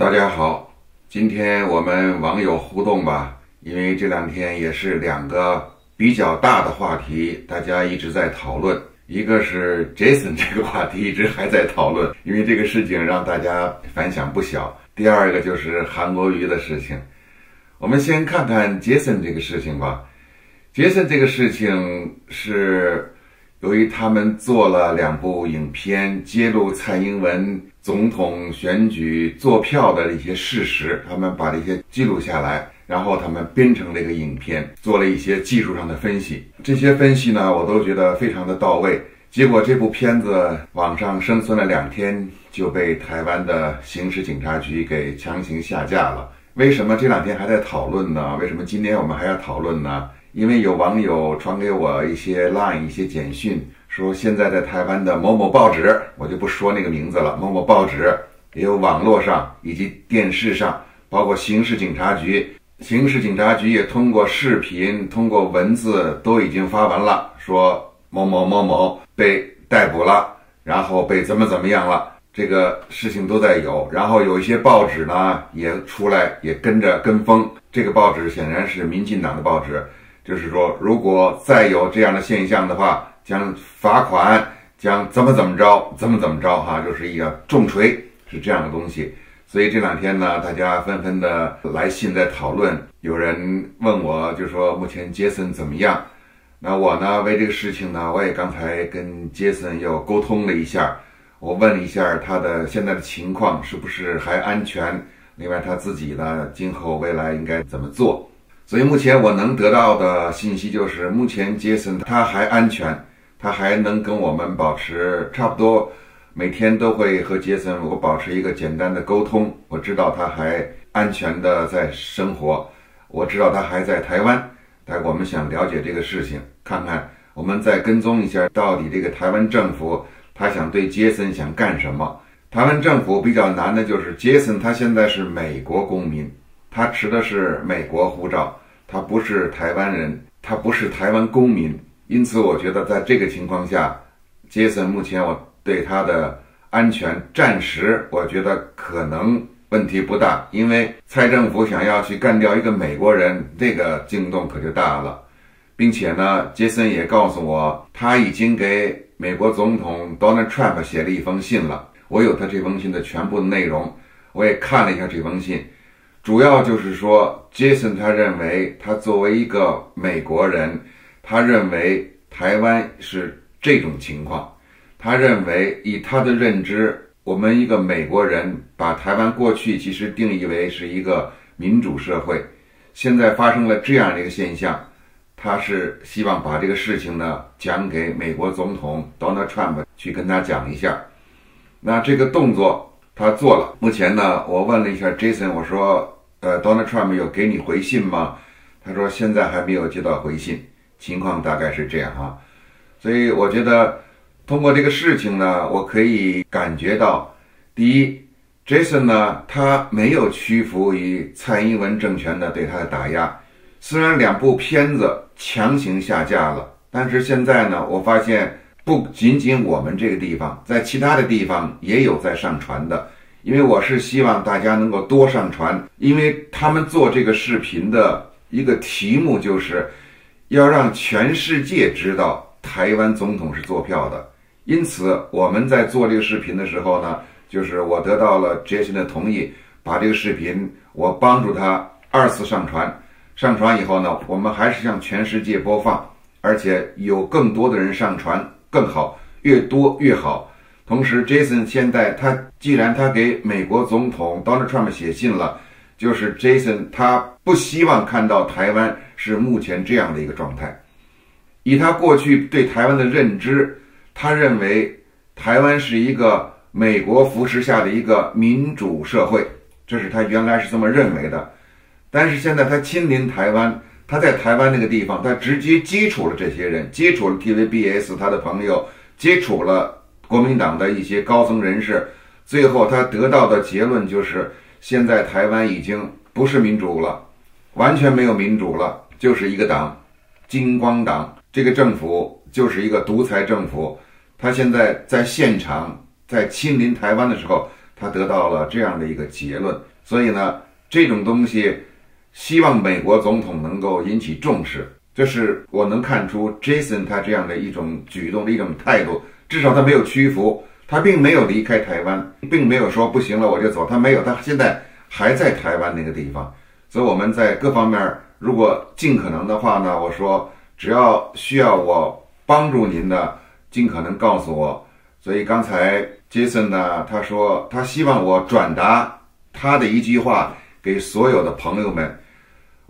大家好，今天我们网友互动吧，因为这两天也是两个比较大的话题，大家一直在讨论。一个是 Jason 这个话题一直还在讨论，因为这个事情让大家反响不小。第二个就是韩国瑜的事情。我们先看看 Jason 这个事情吧。Jason 这个事情是由于他们做了两部影片，揭露蔡英文总统选举作票的一些事实，他们把这些记录下来，然后他们编成了一个影片，做了一些技术上的分析。这些分析呢，我都觉得非常的到位。结果这部片子网上生存了两天，就被台湾的刑事警察局给强行下架了。为什么这两天还在讨论呢？为什么今天我们还要讨论呢？因为有网友传给我一些 Line 一些简讯，说现在在台湾的某某报纸，我就不说那个名字了。某某报纸也有网络上以及电视上，包括刑事警察局，刑事警察局也通过视频、通过文字都已经发文了，说某某某某被逮捕了，然后被怎么怎么样了，这个事情都在有。然后有一些报纸呢也出来也跟着跟风，这个报纸显然是民进党的报纸。就是说，如果再有这样的现象的话，将罚款，将怎么怎么着，怎么怎么着，哈，就是一个重锤，是这样的东西。所以这两天呢，大家纷纷的来信在讨论，有人问我，就说目前杰森怎么样？那我呢，为这个事情呢，我也刚才跟杰森又沟通了一下，我问了一下他的现在的情况是不是还安全，另外他自己呢，今后未来应该怎么做？所以目前我能得到的信息就是，目前杰森他还安全，他还能跟我们保持差不多，每天都会和杰森我保持一个简单的沟通。我知道他还安全的在生活，我知道他还在台湾，但我们想了解这个事情，看看我们再跟踪一下，到底这个台湾政府他想对杰森想干什么？台湾政府比较难的就是杰森他现在是美国公民，他持的是美国护照。他不是台湾人，他不是台湾公民，因此我觉得在这个情况下，杰森目前我对他的安全暂时我觉得可能问题不大，因为蔡政府想要去干掉一个美国人，这个惊动可就大了，并且呢，杰森也告诉我他已经给美国总统 Donald Trump 写了一封信了，我有他这封信的全部内容，我也看了一下这封信。主要就是说，Jason 他认为，他作为一个美国人，他认为台湾是这种情况。他认为，以他的认知，我们一个美国人把台湾过去其实定义为是一个民主社会，现在发生了这样的一个现象，他是希望把这个事情呢讲给美国总统 Donald Trump 去跟他讲一下。那这个动作。他做了。目前呢，我问了一下 Jason，我说：“呃，Donald Trump 有给你回信吗？”他说：“现在还没有接到回信，情况大概是这样哈。”所以我觉得，通过这个事情呢，我可以感觉到，第一，Jason 呢，他没有屈服于蔡英文政权的对他的打压。虽然两部片子强行下架了，但是现在呢，我发现。不仅仅我们这个地方，在其他的地方也有在上传的。因为我是希望大家能够多上传，因为他们做这个视频的一个题目就是要让全世界知道台湾总统是做票的。因此，我们在做这个视频的时候呢，就是我得到了杰森的同意，把这个视频我帮助他二次上传。上传以后呢，我们还是向全世界播放，而且有更多的人上传。更好，越多越好。同时，Jason 现在他既然他给美国总统 Donald Trump 写信了，就是 Jason 他不希望看到台湾是目前这样的一个状态。以他过去对台湾的认知，他认为台湾是一个美国扶持下的一个民主社会，这是他原来是这么认为的。但是现在他亲临台湾。他在台湾那个地方，他直接接触了这些人，接触了 TVBS 他的朋友，接触了国民党的一些高层人士，最后他得到的结论就是，现在台湾已经不是民主了，完全没有民主了，就是一个党，金光党，这个政府就是一个独裁政府。他现在在现场在亲临台湾的时候，他得到了这样的一个结论。所以呢，这种东西希望美国总统能够引起重视。这是我能看出 Jason 他这样的一种举动的一种态度，至少他没有屈服，他并没有离开台湾，并没有说不行了我就走，他没有，他现在还在台湾那个地方。所以我们在各方面，如果尽可能的话呢，我说只要需要我帮助您的，尽可能告诉我。所以刚才 Jason 呢，他说他希望我转达他的一句话给所有的朋友们。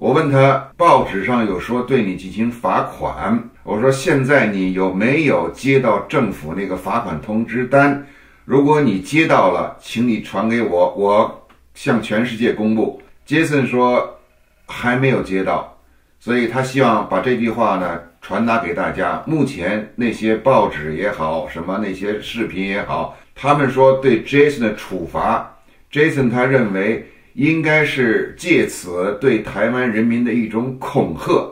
我问他，报纸上有说对你进行罚款，我说现在你有没有接到政府那个罚款通知单？如果你接到了，请你传给我，我向全世界公布。杰森说还没有接到，所以他希望把这句话呢传达给大家。目前那些报纸也好，什么那些视频也好，他们说对杰森的处罚杰森他认为应该是借此对台湾人民的一种恐吓，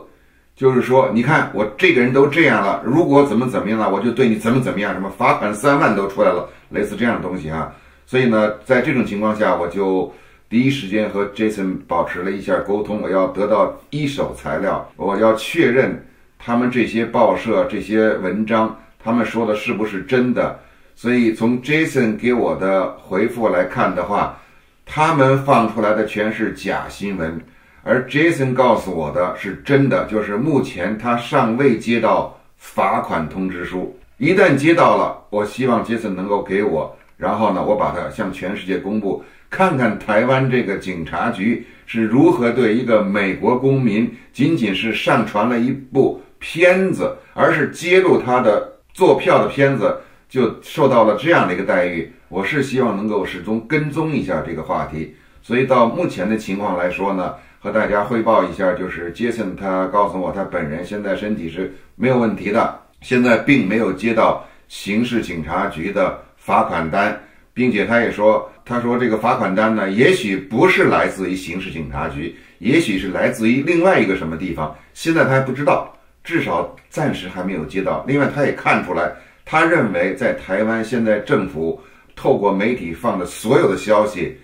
就是说，你看我这个人都这样了，如果怎么怎么样了，我就对你怎么怎么样，什么罚款三万都出来了，类似这样的东西啊。所以呢，在这种情况下，我就。第一时间和 Jason 保持了一下沟通，我要得到一手材料，我要确认他们这些报社这些文章，他们说的是不是真的。所以从 Jason 给我的回复来看的话，他们放出来的全是假新闻，而 Jason 告诉我的是真的，就是目前他尚未接到罚款通知书，一旦接到了，我希望 Jason 能够给我，然后呢，我把它向全世界公布。看看台湾这个警察局是如何对一个美国公民，仅仅是上传了一部片子，而是揭露他的坐票的片子，就受到了这样的一个待遇。我是希望能够始终跟踪一下这个话题。所以到目前的情况来说呢，和大家汇报一下，就是杰森他告诉我，他本人现在身体是没有问题的，现在并没有接到刑事警察局的罚款单。并且他也说，他说这个罚款单呢，也许不是来自于刑事警察局，也许是来自于另外一个什么地方，现在他还不知道，至少暂时还没有接到。另外，他也看出来，他认为在台湾现在政府透过媒体放的所有的消息，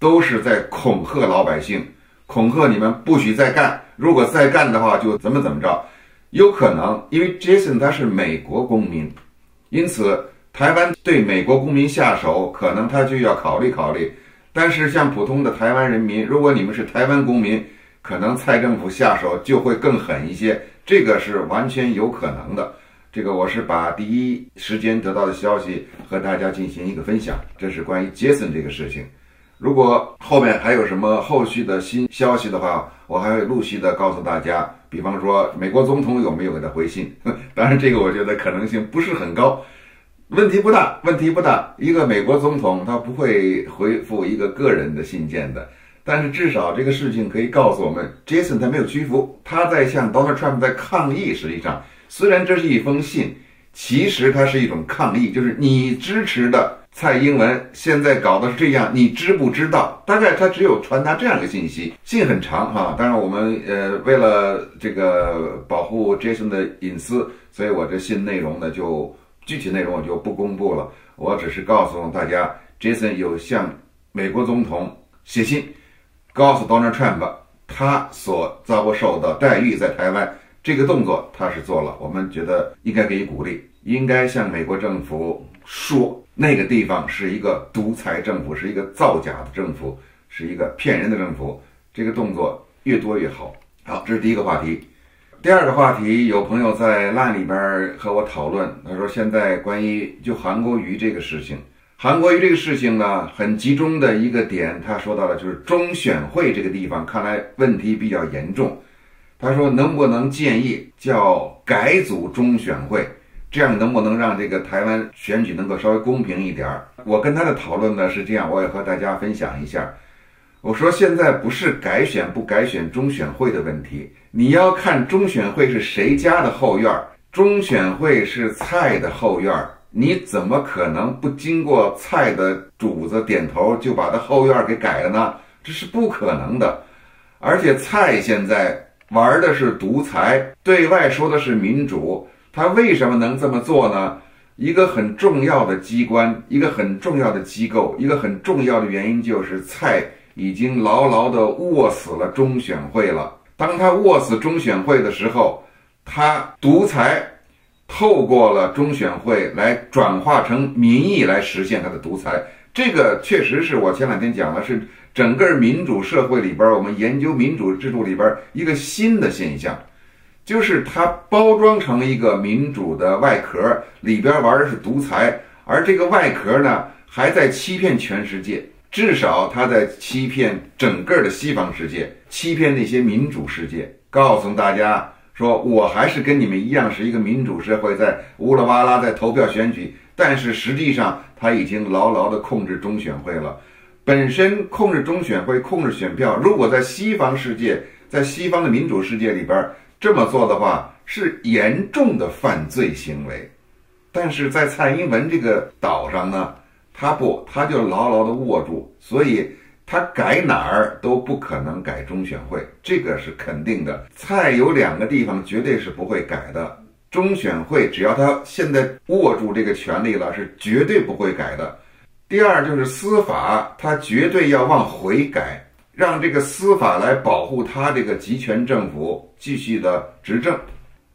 都是在恐吓老百姓，恐吓你们不许再干，如果再干的话就怎么怎么着。有可能，因为 Jason 他是美国公民，因此。台湾对美国公民下手，可能他就要考虑考虑。但是像普通的台湾人民，如果你们是台湾公民，可能蔡政府下手就会更狠一些，这个是完全有可能的。这个我是把第一时间得到的消息和大家进行一个分享，这是关于杰森这个事情。如果后面还有什么后续的新消息的话，我还会陆续的告诉大家。比方说，美国总统有没有给他回信？当然，这个我觉得可能性不是很高。问题不大，问题不大。一个美国总统他不会回复一个个人的信件的，但是至少这个事情可以告诉我们，Jason 他没有屈服，他在向 Donald Trump 在抗议。实际上，虽然这是一封信，其实它是一种抗议，就是你支持的蔡英文现在搞的是这样，你知不知道？大概他只有传达这样一个信息，信很长哈。当然，我们呃为了这个保护 Jason 的隐私，所以我这信内容呢就。具体内容我就不公布了，我只是告诉大家，Jason 有向美国总统写信，告诉 Donald Trump 他所遭受的待遇在台湾这个动作他是做了，我们觉得应该给予鼓励，应该向美国政府说那个地方是一个独裁政府，是一个造假的政府，是一个骗人的政府，这个动作越多越好。好，这是第一个话题。第二个话题，有朋友在烂里边和我讨论，他说现在关于就韩国瑜这个事情，韩国瑜这个事情呢，很集中的一个点，他说到了就是中选会这个地方，看来问题比较严重。他说能不能建议叫改组中选会，这样能不能让这个台湾选举能够稍微公平一点儿？我跟他的讨论呢是这样，我也和大家分享一下。我说现在不是改选不改选中选会的问题，你要看中选会是谁家的后院儿。中选会是蔡的后院儿，你怎么可能不经过蔡的主子点头就把他后院给改了呢？这是不可能的。而且蔡现在玩的是独裁，对外说的是民主，他为什么能这么做呢？一个很重要的机关，一个很重要的机构，一个很重要的原因就是蔡。已经牢牢地握死了中选会了。当他握死中选会的时候，他独裁，透过了中选会来转化成民意来实现他的独裁。这个确实是我前两天讲的，是整个民主社会里边，我们研究民主制度里边一个新的现象，就是它包装成一个民主的外壳，里边玩的是独裁，而这个外壳呢，还在欺骗全世界。至少他在欺骗整个的西方世界，欺骗那些民主世界，告诉大家说我还是跟你们一样是一个民主社会，在乌拉巴拉在投票选举，但是实际上他已经牢牢地控制中选会了。本身控制中选会，控制选票，如果在西方世界，在西方的民主世界里边这么做的话，是严重的犯罪行为。但是在蔡英文这个岛上呢？他不，他就牢牢地握住，所以他改哪儿都不可能改中选会，这个是肯定的。蔡有两个地方绝对是不会改的，中选会只要他现在握住这个权利了，是绝对不会改的。第二就是司法，他绝对要往回改，让这个司法来保护他这个集权政府继续的执政。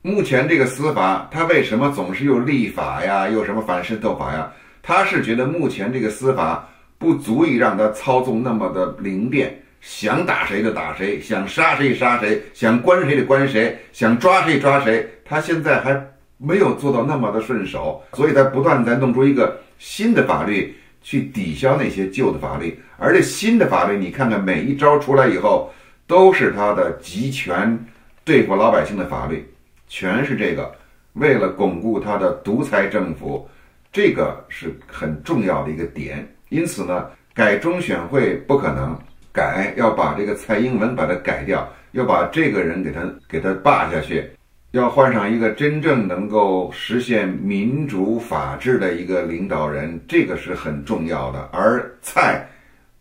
目前这个司法，他为什么总是又立法呀，又什么反渗透法呀？他是觉得目前这个司法不足以让他操纵那么的灵便，想打谁就打谁，想杀谁杀谁，想关谁就关谁，想抓谁抓谁。他现在还没有做到那么的顺手，所以他不断在弄出一个新的法律去抵消那些旧的法律。而这新的法律，你看看每一招出来以后，都是他的集权对付老百姓的法律，全是这个，为了巩固他的独裁政府。这个是很重要的一个点，因此呢，改中选会不可能改，要把这个蔡英文把它改掉，要把这个人给他给他罢下去，要换上一个真正能够实现民主法治的一个领导人，这个是很重要的。而蔡，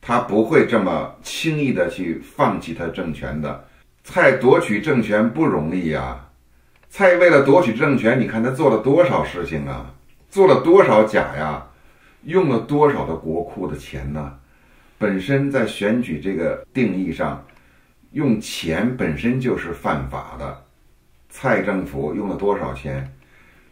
他不会这么轻易的去放弃他政权的。蔡夺取政权不容易呀，蔡为了夺取政权，你看他做了多少事情啊？做了多少假呀？用了多少的国库的钱呢？本身在选举这个定义上，用钱本身就是犯法的。蔡政府用了多少钱？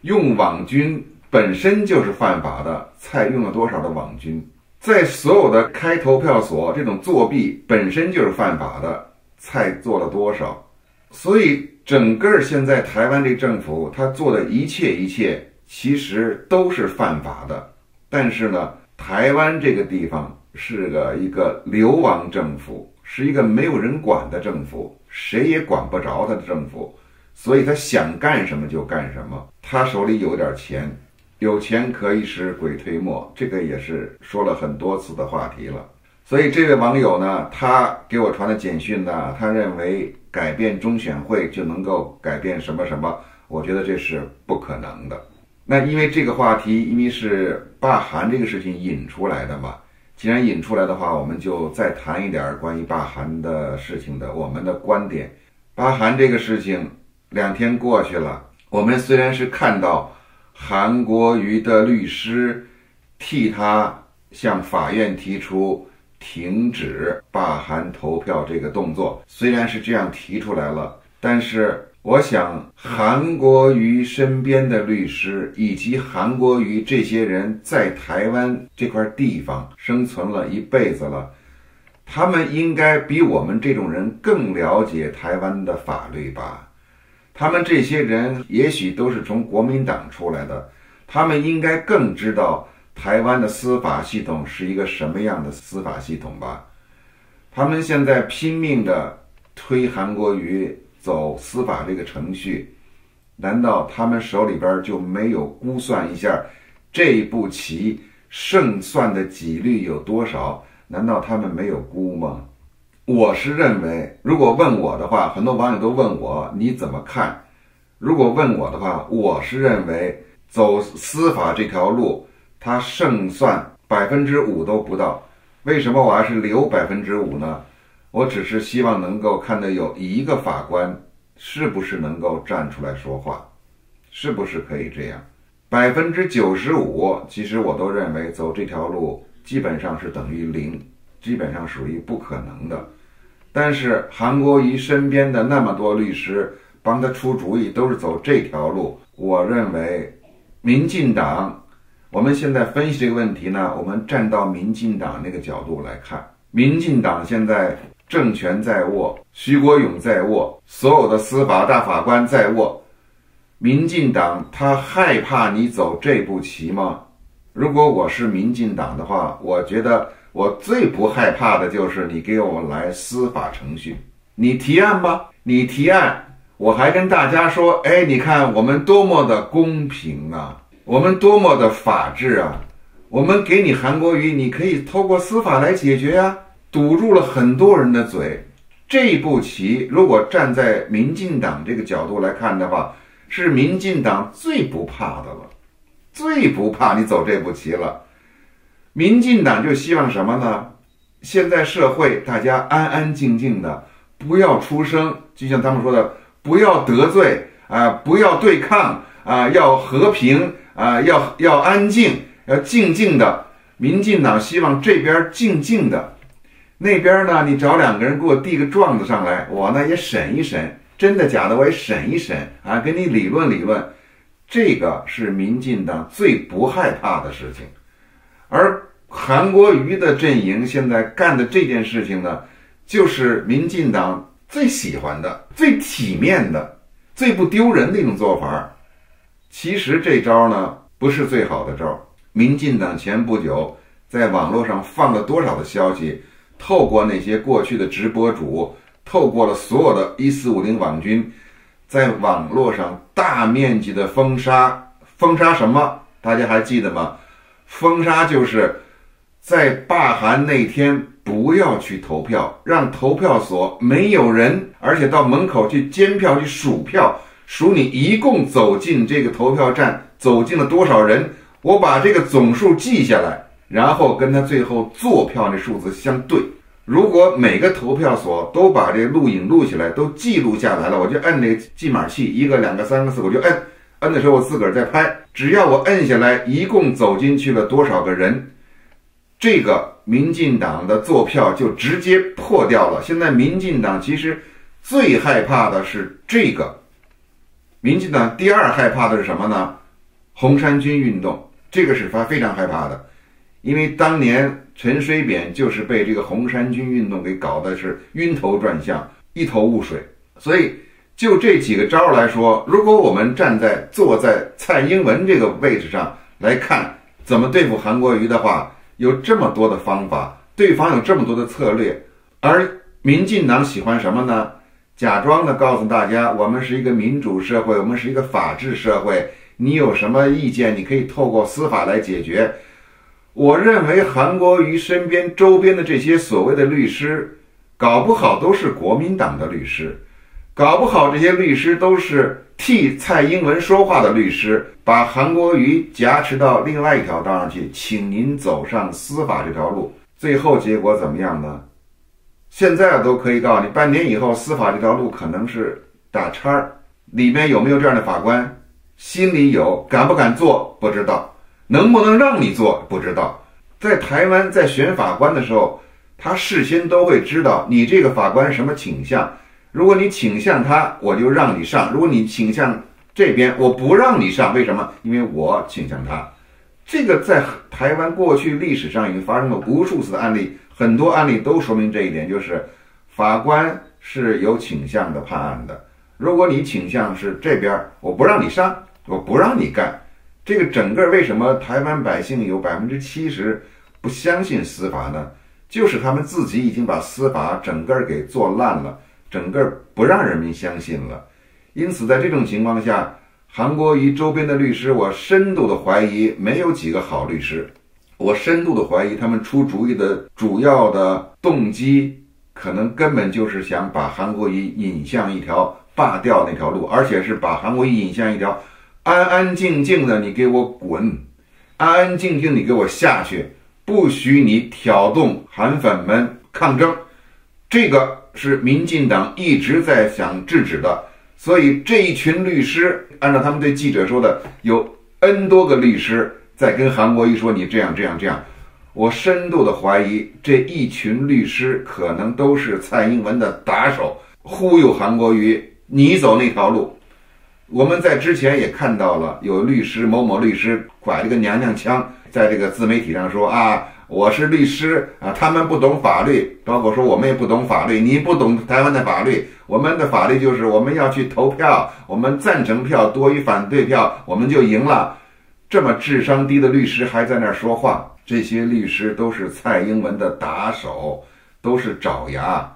用网军本身就是犯法的。蔡用了多少的网军？在所有的开投票所这种作弊本身就是犯法的。蔡做了多少？所以整个现在台湾这政府他做的一切一切。其实都是犯法的，但是呢，台湾这个地方是个一个流亡政府，是一个没有人管的政府，谁也管不着他的政府，所以他想干什么就干什么。他手里有点钱，有钱可以使鬼推磨，这个也是说了很多次的话题了。所以这位网友呢，他给我传的简讯呢，他认为改变中选会就能够改变什么什么，我觉得这是不可能的。那因为这个话题，因为是罢韩这个事情引出来的嘛，既然引出来的话，我们就再谈一点关于罢韩的事情的我们的观点。罢韩这个事情两天过去了，我们虽然是看到韩国瑜的律师替他向法院提出停止罢韩投票这个动作，虽然是这样提出来了，但是。我想，韩国瑜身边的律师以及韩国瑜这些人在台湾这块地方生存了一辈子了，他们应该比我们这种人更了解台湾的法律吧？他们这些人也许都是从国民党出来的，他们应该更知道台湾的司法系统是一个什么样的司法系统吧？他们现在拼命的推韩国瑜。走司法这个程序，难道他们手里边就没有估算一下这一步棋胜算的几率有多少？难道他们没有估吗？我是认为，如果问我的话，很多网友都问我你怎么看？如果问我的话，我是认为走司法这条路，它胜算百分之五都不到。为什么我还是留百分之五呢？我只是希望能够看到有一个法官是不是能够站出来说话，是不是可以这样？百分之九十五，其实我都认为走这条路基本上是等于零，基本上属于不可能的。但是韩国瑜身边的那么多律师帮他出主意，都是走这条路。我认为，民进党，我们现在分析这个问题呢，我们站到民进党那个角度来看，民进党现在政权在握，徐国勇在握，所有的司法大法官在握。民进党他害怕你走这步棋吗？如果我是民进党的话，我觉得我最不害怕的就是你给我来司法程序，你提案吧，你提案，我还跟大家说，哎，你看我们多么的公平啊，我们多么的法治啊，我们给你韩国瑜，你可以透过司法来解决呀，堵住了很多人的嘴。这步棋，如果站在民进党这个角度来看的话，是民进党最不怕的了，最不怕你走这步棋了。民进党就希望什么呢？现在社会大家安安静静的，不要出声，就像他们说的，不要得罪啊，不要对抗啊，要和平啊，要要安静，要静静的。民进党希望这边静静的，那边呢，你找两个人给我递个状子上来，我呢也审一审。真的假的，我也审一审啊，跟你理论理论，这个是民进党最不害怕的事情。而韩国瑜的阵营现在干的这件事情呢，就是民进党最喜欢的、最体面的、最不丢人的一种做法。其实这招呢，不是最好的招。民进党前不久在网络上放了多少的消息，透过那些过去的直播主。透过了所有的“一四五零”网军，在网络上大面积的封杀，封杀什么？大家还记得吗？封杀就是在罢韩那天不要去投票，让投票所没有人，而且到门口去监票去数票，数你一共走进这个投票站走进了多少人，我把这个总数记下来，然后跟他最后坐票那数字相对。如果每个投票所都把这录影录起来，都记录下来了，我就摁那记码器，一个、两个、三个、四个，我就摁，摁的时候我自个儿在拍。只要我摁下来，一共走进去了多少个人，这个民进党的坐票就直接破掉了。现在民进党其实最害怕的是这个，民进党第二害怕的是什么呢？红衫军运动，这个是他非常害怕的。因为当年陈水扁就是被这个红衫军运动给搞的是晕头转向、一头雾水，所以就这几个招来说，如果我们站在坐在蔡英文这个位置上来看怎么对付韩国瑜的话，有这么多的方法，对方有这么多的策略，而民进党喜欢什么呢？假装的告诉大家，我们是一个民主社会，我们是一个法治社会，你有什么意见，你可以透过司法来解决。我认为韩国瑜身边周边的这些所谓的律师，搞不好都是国民党的律师，搞不好这些律师都是替蔡英文说话的律师，把韩国瑜夹持到另外一条道上去，请您走上司法这条路。最后结果怎么样呢？现在都可以告诉你，半年以后司法这条路可能是打叉儿。里面有没有这样的法官？心里有，敢不敢做不知道。能不能让你做不知道，在台湾在选法官的时候，他事先都会知道你这个法官什么倾向。如果你倾向他，我就让你上；如果你倾向这边，我不让你上。为什么？因为我倾向他。这个在台湾过去历史上已经发生了无数次的案例，很多案例都说明这一点，就是法官是有倾向的判案的。如果你倾向是这边，我不让你上，我不让你干。这个整个为什么台湾百姓有百分之七十不相信司法呢？就是他们自己已经把司法整个给做烂了，整个不让人民相信了。因此，在这种情况下，韩国瑜周边的律师，我深度的怀疑没有几个好律师。我深度的怀疑他们出主意的主要的动机，可能根本就是想把韩国瑜引向一条罢掉那条路，而且是把韩国瑜引向一条。安安静静的，你给我滚！安安静静，你给我下去！不许你挑动韩粉们抗争，这个是民进党一直在想制止的。所以这一群律师，按照他们对记者说的，有 N 多个律师在跟韩国瑜说：“你这样这样这样。”我深度的怀疑这一群律师可能都是蔡英文的打手，忽悠韩国瑜你走那条路。我们在之前也看到了有律师某某律师拐了个娘娘腔，在这个自媒体上说啊，我是律师啊，他们不懂法律，包括说我们也不懂法律，你不懂台湾的法律，我们的法律就是我们要去投票，我们赞成票多于反对票，我们就赢了。这么智商低的律师还在那儿说话，这些律师都是蔡英文的打手，都是爪牙。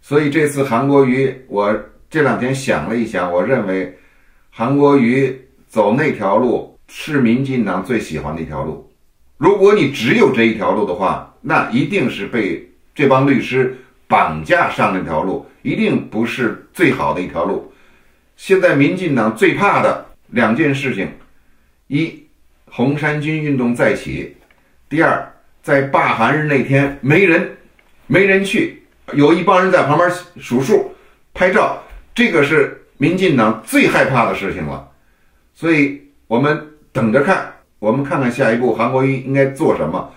所以这次韩国瑜，我这两天想了一想，我认为。韩国瑜走那条路是民进党最喜欢的一条路。如果你只有这一条路的话，那一定是被这帮律师绑架上那条路，一定不是最好的一条路。现在民进党最怕的两件事情：一，红衫军运动再起；第二，在罢韩日那天没人，没人去，有一帮人在旁边数数、拍照，这个是。民进党最害怕的事情了，所以我们等着看，我们看看下一步韩国瑜应该做什么。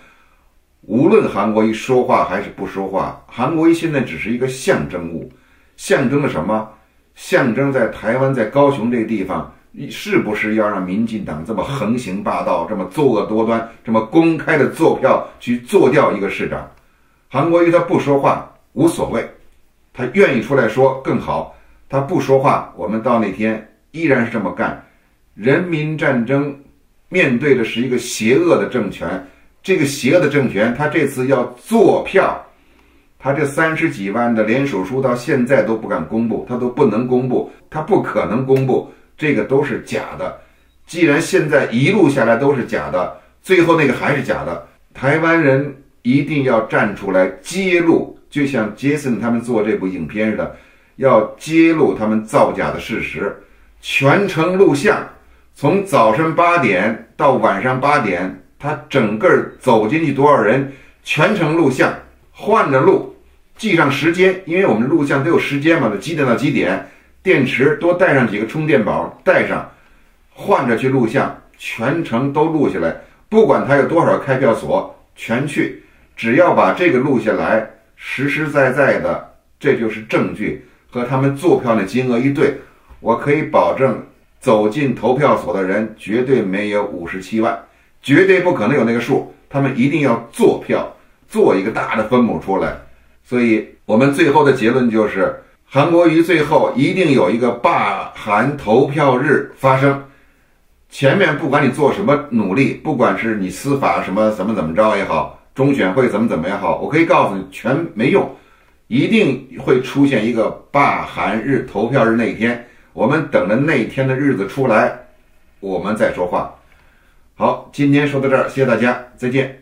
无论韩国瑜说话还是不说话，韩国瑜现在只是一个象征物，象征了什么？象征在台湾，在高雄这个地方，是不是要让民进党这么横行霸道，这么作恶多端，这么公开的做票去做掉一个市长？韩国瑜他不说话无所谓，他愿意出来说更好。他不说话，我们到那天依然是这么干。人民战争面对的是一个邪恶的政权，这个邪恶的政权，他这次要做票，他这三十几万的联署书到现在都不敢公布，他都不能公布，他不可能公布，这个都是假的。既然现在一路下来都是假的，最后那个还是假的，台湾人一定要站出来揭露，就像杰森他们做这部影片似的。要揭露他们造假的事实，全程录像，从早晨八点到晚上八点，他整个走进去多少人，全程录像，换着录，记上时间，因为我们录像都有时间嘛，几点到几点，电池多带上几个充电宝，带上，换着去录像，全程都录下来，不管他有多少开票所，全去，只要把这个录下来，实实在在的，这就是证据。和他们做票的金额一对，我可以保证，走进投票所的人绝对没有五十七万，绝对不可能有那个数。他们一定要做票，做一个大的分母出来。所以，我们最后的结论就是，韩国瑜最后一定有一个罢韩投票日发生。前面不管你做什么努力，不管是你司法什么怎么怎么着也好，中选会怎么怎么也好，我可以告诉你，全没用。一定会出现一个罢韩日投票日那一天，我们等着那天的日子出来，我们再说话。好，今天说到这儿，谢谢大家，再见。